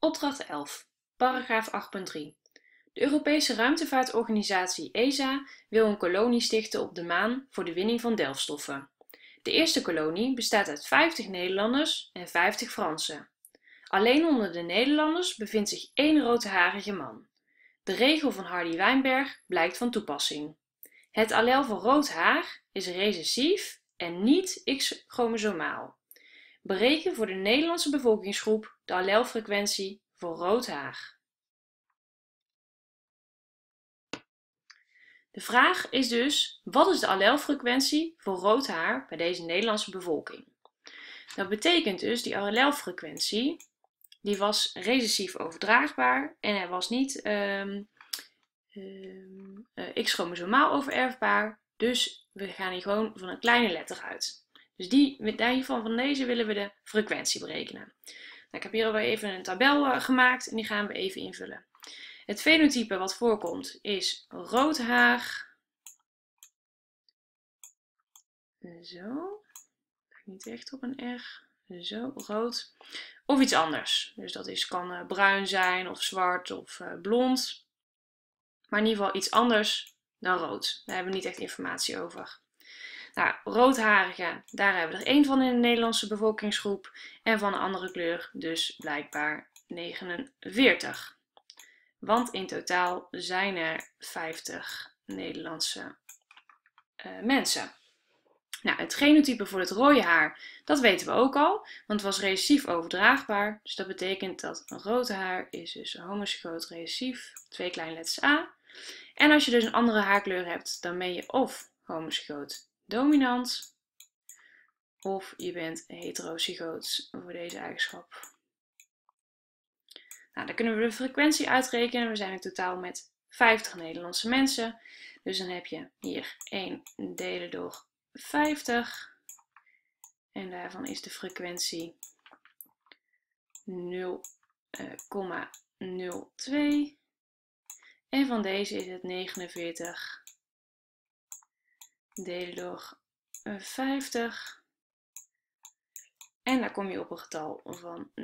Opdracht 11, paragraaf 8.3. De Europese Ruimtevaartorganisatie ESA wil een kolonie stichten op de maan voor de winning van delfstoffen. De eerste kolonie bestaat uit 50 Nederlanders en 50 Fransen. Alleen onder de Nederlanders bevindt zich één roodharige man. De regel van Hardy Wijnberg blijkt van toepassing. Het allel voor rood haar is recessief en niet X-chromosomaal. Bereken voor de Nederlandse bevolkingsgroep de allelfrequentie voor rood haar. De vraag is dus, wat is de allelfrequentie voor rood haar bij deze Nederlandse bevolking? Dat betekent dus, die allelfrequentie, die was recessief overdraagbaar en hij was niet um, um, uh, x-chromosomaal overerfbaar. Dus we gaan hier gewoon van een kleine letter uit. Dus die, met hiervan van deze willen we de frequentie berekenen. Nou, ik heb hier alweer even een tabel uh, gemaakt en die gaan we even invullen. Het fenotype wat voorkomt is rood haar. Zo. Niet echt op een R. Zo, rood. Of iets anders. Dus dat is, kan uh, bruin zijn, of zwart, of uh, blond. Maar in ieder geval iets anders dan rood. Daar hebben we niet echt informatie over. Nou, roodharigen, daar hebben we er één van in de Nederlandse bevolkingsgroep. En van een andere kleur dus blijkbaar 49. Want in totaal zijn er 50 Nederlandse uh, mensen. Nou, het genotype voor het rode haar, dat weten we ook al, want het was recessief overdraagbaar. Dus dat betekent dat een rood haar is dus homozygoot recessief, twee kleine letters A. En als je dus een andere haarkleur hebt, dan ben je of homozygoot dominant, of je bent heterozygoot voor deze eigenschap. Nou, dan kunnen we de frequentie uitrekenen. We zijn in totaal met 50 Nederlandse mensen. Dus dan heb je hier 1 delen door 50. En daarvan is de frequentie 0,02. En van deze is het 49 delen door 50. En daar kom je op een getal van 0,98.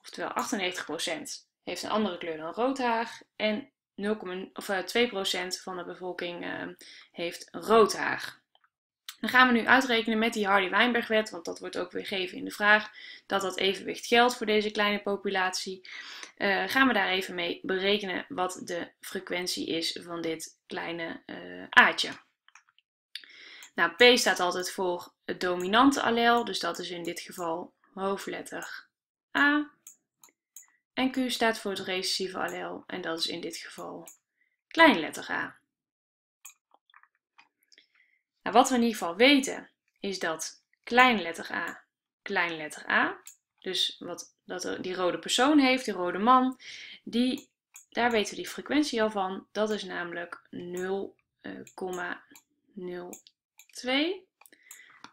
Oftewel 98% heeft een andere kleur dan rood haar en 0, of, uh, eh, 2% van de bevolking uh, heeft rood haar. Dan gaan we nu uitrekenen met die Hardy-Weinberg-wet, want dat wordt ook weer gegeven in de vraag, dat dat evenwicht geldt voor deze kleine populatie. Uh, gaan we daar even mee berekenen wat de frequentie is van dit kleine uh, aatje. Nou, P staat altijd voor het dominante allel, dus dat is in dit geval hoofdletter A. En Q staat voor het recessieve allel en dat is in dit geval kleinletter a. Nou, wat we in ieder geval weten is dat kleinletter a, kleinletter a, dus wat dat die rode persoon heeft, die rode man, die, daar weten we die frequentie al van. Dat is namelijk 0,02.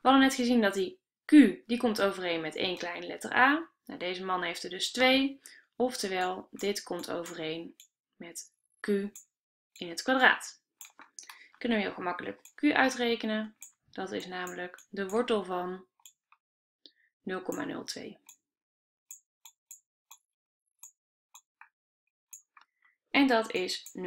We hadden net gezien dat die Q, die komt overeen met één kleine letter a. Nou, deze man heeft er dus twee. Oftewel, dit komt overeen met q in het kwadraat. Kunnen we heel gemakkelijk q uitrekenen. Dat is namelijk de wortel van 0,02. En dat is 0,14.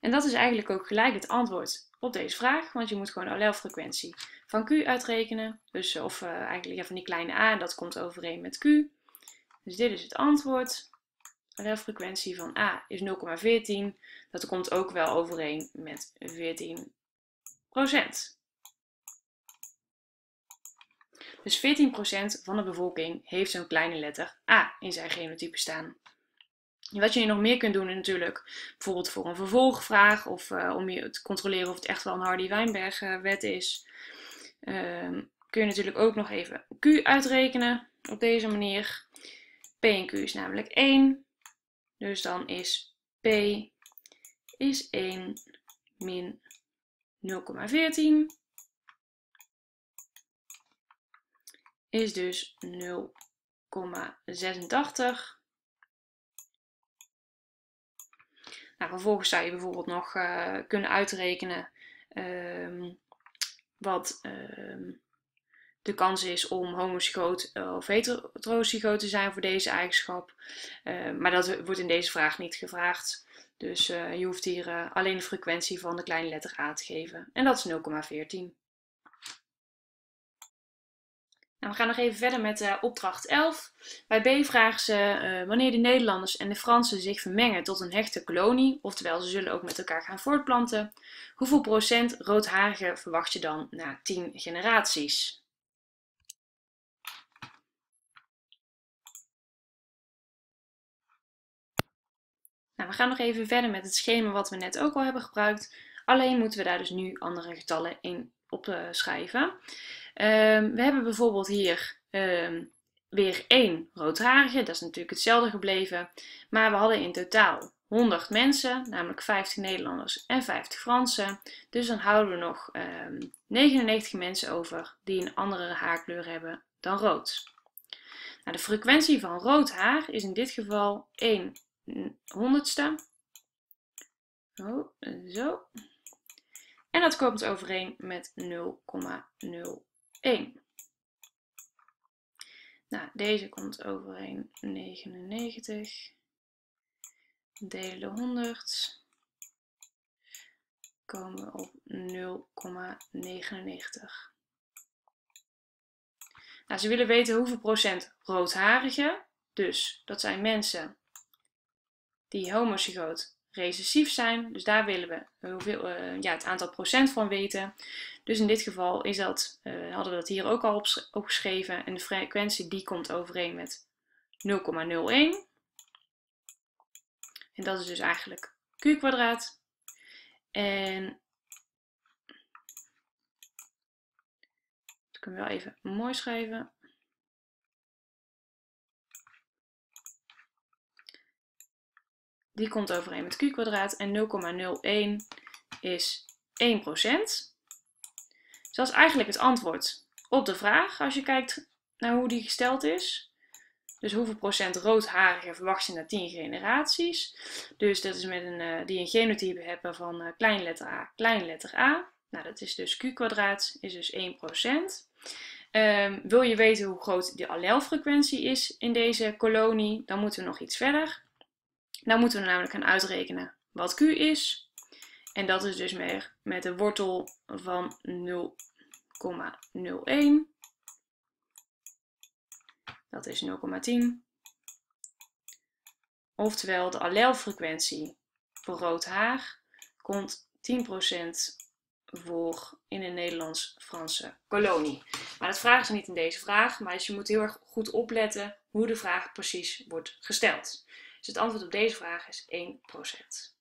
En dat is eigenlijk ook gelijk het antwoord op deze vraag, want je moet gewoon de allelfrequentie van Q uitrekenen. Dus, of uh, eigenlijk ja, van die kleine a, dat komt overeen met Q. Dus dit is het antwoord. Allelfrequentie van a is 0,14. Dat komt ook wel overeen met 14% Dus 14% van de bevolking heeft zo'n kleine letter A in zijn genotype staan. Wat je nog meer kunt doen natuurlijk, bijvoorbeeld voor een vervolgvraag of uh, om je te controleren of het echt wel een Hardy-Weinberg-wet is, uh, kun je natuurlijk ook nog even Q uitrekenen op deze manier. P en Q is namelijk 1, dus dan is P is 1 min 0,14 is dus 0,86 Nou, vervolgens zou je bijvoorbeeld nog uh, kunnen uitrekenen um, wat ehm, de kans is om homozygoot of heterozygoot te zijn voor deze eigenschap. Uh, maar dat wordt in deze vraag niet gevraagd. Dus uh, je hoeft hier alleen de frequentie van de kleine letter a te geven. En dat is 0,14. Nou, we gaan nog even verder met opdracht 11. Bij B vragen ze wanneer de Nederlanders en de Fransen zich vermengen tot een hechte kolonie, oftewel ze zullen ook met elkaar gaan voortplanten. Hoeveel procent roodharigen verwacht je dan na 10 generaties? Nou, we gaan nog even verder met het schema wat we net ook al hebben gebruikt. Alleen moeten we daar dus nu andere getallen in opschrijven. Um, we hebben bijvoorbeeld hier um, weer één roodharige. Dat is natuurlijk hetzelfde gebleven. Maar we hadden in totaal 100 mensen, namelijk 50 Nederlanders en 50 Fransen. Dus dan houden we nog um, ehm, 99 mensen over die een andere haarkleur hebben dan rood. Nou, de frequentie van rood haar is in dit geval 1 honderdste. Zo, zo. En dat komt overeen met 0,01. Nou, deze komt overeen 99. Delen 100. Komen we op 0,99. Nou, ze willen weten hoeveel procent roodharigen, dus dat zijn mensen die homozygoot recessief zijn. Dus daar willen we hoeveel, uh, ja, het aantal procent van weten. Dus in dit geval is dat, uh, hadden we dat hier ook al opgeschreven. En de frequentie die komt overeen met 0,01. En dat is dus eigenlijk q kwadraat. En dat kunnen we wel even mooi schrijven. Die komt overeen met q kwadraat en 0,01 is 1%. Dus dat is eigenlijk het antwoord op de vraag als je kijkt naar hoe die gesteld is. Dus hoeveel procent roodharigen verwacht je na 10 generaties? Dus dat is met een, uh, die een genotype hebben van uh, klein letter a, klein letter a. Nou, dat is dus q kwadraat, is dus 1%. Um, ehm, wil je weten hoe groot de allelfrequentie is in deze kolonie, dan moeten we nog iets verder. Nou moeten we namelijk gaan uitrekenen wat q is. En dat is dus meer met de wortel van 0,01. Dat is 0,10. Oftewel de allelfrequentie voor rood haar komt 10% voor in een Nederlands-Franse kolonie. Maar dat vragen ze niet in deze vraag, maar dus je moet heel erg goed opletten hoe de vraag precies wordt gesteld. Dus het antwoord op deze vraag is 1%.